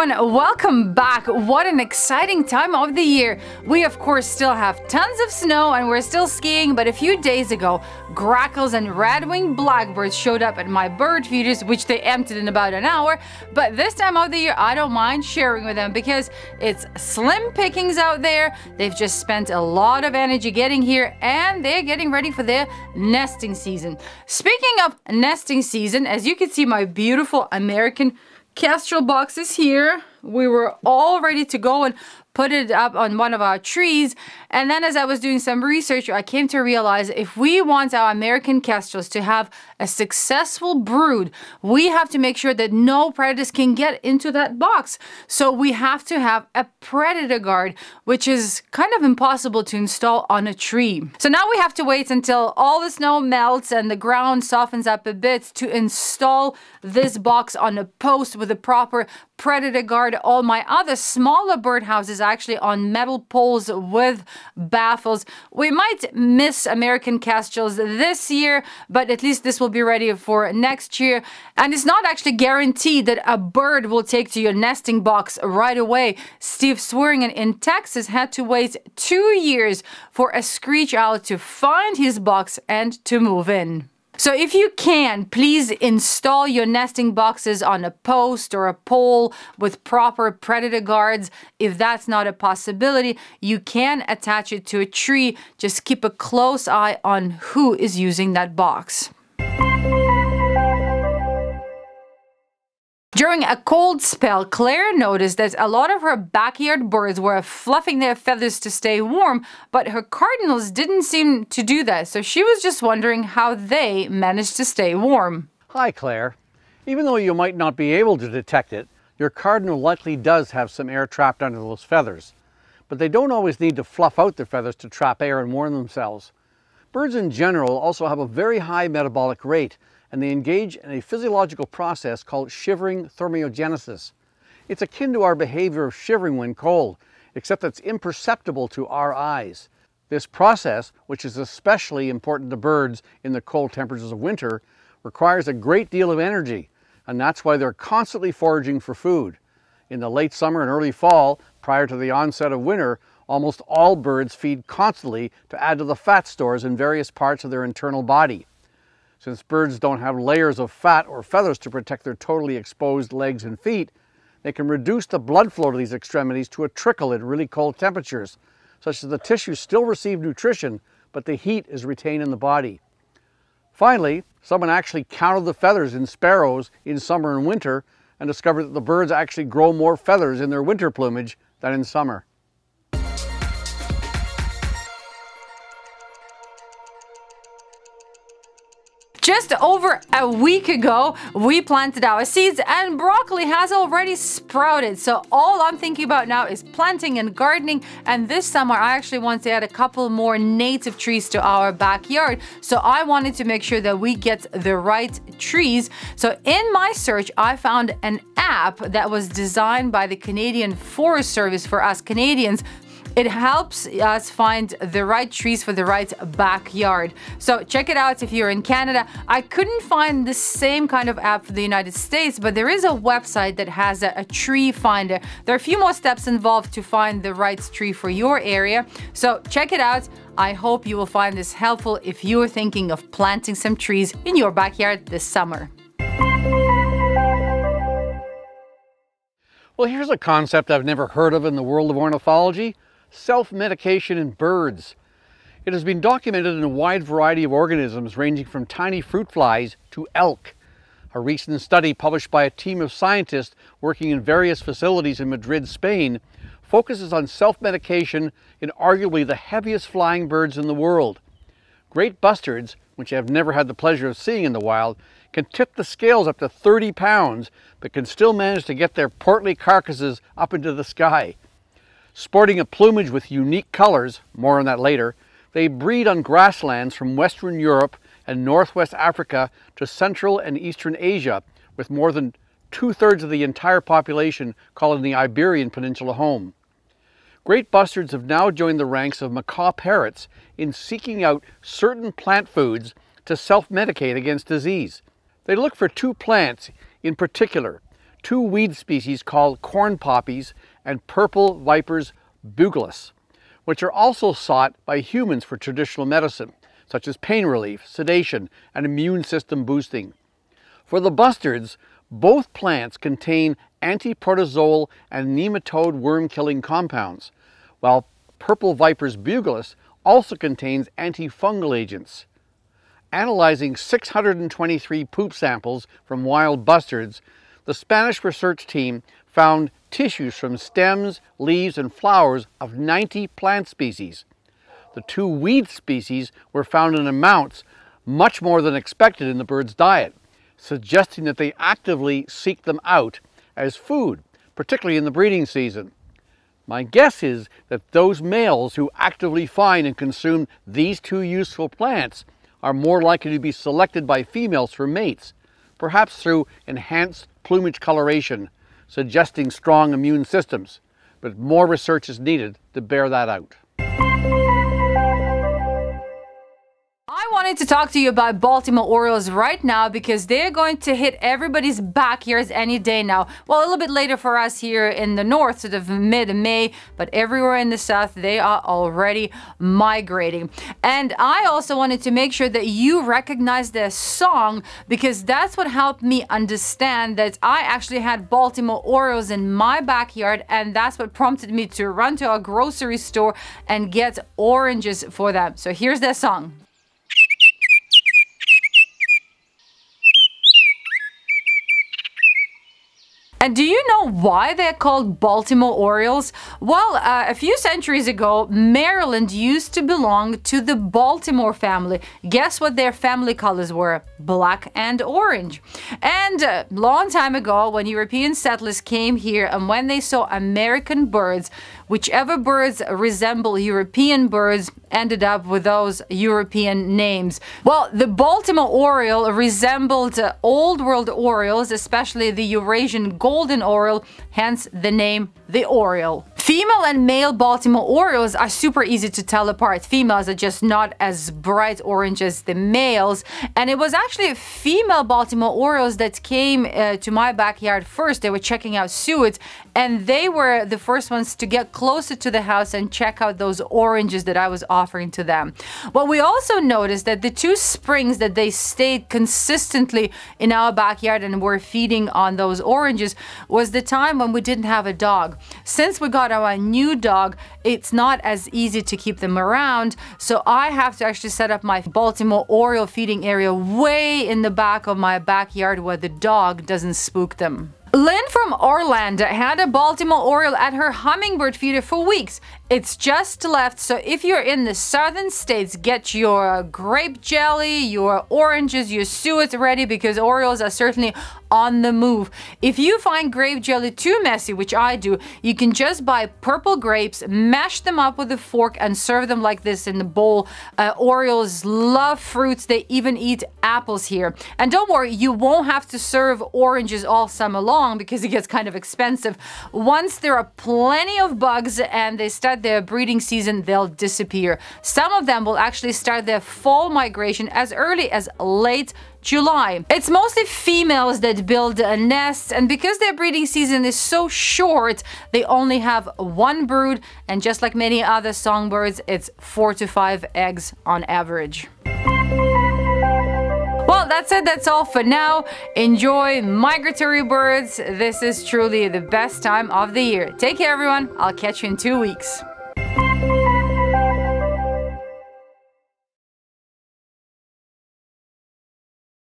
Everyone, welcome back. What an exciting time of the year. We of course still have tons of snow and we're still skiing, but a few days ago, grackles and red-winged blackbirds showed up at my bird feeders, which they emptied in about an hour. But this time of the year, I don't mind sharing with them because it's slim pickings out there. They've just spent a lot of energy getting here and they're getting ready for their nesting season. Speaking of nesting season, as you can see my beautiful American kestrel boxes here. We were all ready to go and put it up on one of our trees. And then as I was doing some research, I came to realize if we want our American kestrels to have a successful brood, we have to make sure that no predators can get into that box. So we have to have a predator guard, which is kind of impossible to install on a tree. So now we have to wait until all the snow melts and the ground softens up a bit to install this box on a post with a proper predator guard. All my other smaller birdhouses actually on metal poles with baffles. We might miss American kestrels this year, but at least this will be ready for next year. And it's not actually guaranteed that a bird will take to your nesting box right away. Steve Swearingen in Texas had to wait two years for a screech owl to find his box and to move in. So if you can, please install your nesting boxes on a post or a pole with proper predator guards. If that's not a possibility, you can attach it to a tree. Just keep a close eye on who is using that box. During a cold spell, Claire noticed that a lot of her backyard birds were fluffing their feathers to stay warm, but her cardinals didn't seem to do that, so she was just wondering how they managed to stay warm. Hi, Claire. Even though you might not be able to detect it, your cardinal likely does have some air trapped under those feathers. But they don't always need to fluff out their feathers to trap air and warm themselves. Birds in general also have a very high metabolic rate, and they engage in a physiological process called shivering thermogenesis. It's akin to our behavior of shivering when cold, except it's imperceptible to our eyes. This process, which is especially important to birds in the cold temperatures of winter, requires a great deal of energy, and that's why they're constantly foraging for food. In the late summer and early fall, prior to the onset of winter, almost all birds feed constantly to add to the fat stores in various parts of their internal body. Since birds don't have layers of fat or feathers to protect their totally exposed legs and feet, they can reduce the blood flow to these extremities to a trickle at really cold temperatures, such that the tissues still receive nutrition, but the heat is retained in the body. Finally, someone actually counted the feathers in sparrows in summer and winter and discovered that the birds actually grow more feathers in their winter plumage than in summer. Just over a week ago, we planted our seeds and broccoli has already sprouted. So all I'm thinking about now is planting and gardening. And this summer, I actually want to add a couple more native trees to our backyard. So I wanted to make sure that we get the right trees. So in my search, I found an app that was designed by the Canadian Forest Service for us Canadians it helps us find the right trees for the right backyard. So check it out if you're in Canada. I couldn't find the same kind of app for the United States, but there is a website that has a, a tree finder. There are a few more steps involved to find the right tree for your area. So check it out. I hope you will find this helpful if you're thinking of planting some trees in your backyard this summer. Well, here's a concept I've never heard of in the world of ornithology self-medication in birds. It has been documented in a wide variety of organisms ranging from tiny fruit flies to elk. A recent study published by a team of scientists working in various facilities in Madrid, Spain, focuses on self-medication in arguably the heaviest flying birds in the world. Great bustards, which I have never had the pleasure of seeing in the wild, can tip the scales up to 30 pounds, but can still manage to get their portly carcasses up into the sky. Sporting a plumage with unique colors, more on that later, they breed on grasslands from Western Europe and Northwest Africa to Central and Eastern Asia, with more than two-thirds of the entire population calling the Iberian Peninsula home. Great bustards have now joined the ranks of macaw parrots in seeking out certain plant foods to self-medicate against disease. They look for two plants in particular two weed species called corn poppies and purple vipers bugloss, which are also sought by humans for traditional medicine, such as pain relief, sedation, and immune system boosting. For the bustards, both plants contain antiprotozoal and nematode worm-killing compounds, while purple vipers bugloss also contains antifungal agents. Analyzing 623 poop samples from wild bustards, the Spanish research team found tissues from stems, leaves, and flowers of 90 plant species. The two weed species were found in amounts much more than expected in the bird's diet, suggesting that they actively seek them out as food, particularly in the breeding season. My guess is that those males who actively find and consume these two useful plants are more likely to be selected by females for mates, perhaps through enhanced plumage coloration, suggesting strong immune systems. But more research is needed to bear that out. Wanted to talk to you about Baltimore Orioles right now because they're going to hit everybody's backyards any day now. Well, a little bit later for us here in the north, sort of mid-May, but everywhere in the south, they are already migrating. And I also wanted to make sure that you recognize their song because that's what helped me understand that I actually had Baltimore Orioles in my backyard and that's what prompted me to run to a grocery store and get oranges for them. So here's their song. And do you know why they're called Baltimore Orioles? Well, uh, a few centuries ago, Maryland used to belong to the Baltimore family. Guess what their family colors were? Black and orange. And a uh, long time ago, when European settlers came here and when they saw American birds, whichever birds resemble European birds ended up with those European names. Well, the Baltimore Oriole resembled uh, Old World Orioles, especially the Eurasian golden oriole, hence the name the Oriole. Female and male Baltimore Orioles are super easy to tell apart. Females are just not as bright orange as the males. And it was actually female Baltimore Orioles that came uh, to my backyard first. They were checking out suets and they were the first ones to get closer to the house and check out those oranges that I was offering to them. But we also noticed that the two springs that they stayed consistently in our backyard and were feeding on those oranges was the time when we didn't have a dog. Since we got our new dog, it's not as easy to keep them around. So I have to actually set up my Baltimore Oriole feeding area way in the back of my backyard where the dog doesn't spook them. Lynn from Orlando had a Baltimore Oriole at her hummingbird feeder for weeks. It's just left, so if you're in the southern states, get your grape jelly, your oranges, your suets ready because Orioles are certainly on the move. If you find grape jelly too messy, which I do, you can just buy purple grapes, mash them up with a fork and serve them like this in the bowl. Uh, Orioles love fruits. They even eat apples here. And don't worry, you won't have to serve oranges all summer long because it gets kind of expensive. Once there are plenty of bugs and they start start their breeding season, they'll disappear. Some of them will actually start their fall migration as early as late July. It's mostly females that build nests and because their breeding season is so short, they only have one brood and just like many other songbirds, it's four to five eggs on average. Well, that's it. That's all for now. Enjoy migratory birds. This is truly the best time of the year. Take care, everyone. I'll catch you in two weeks.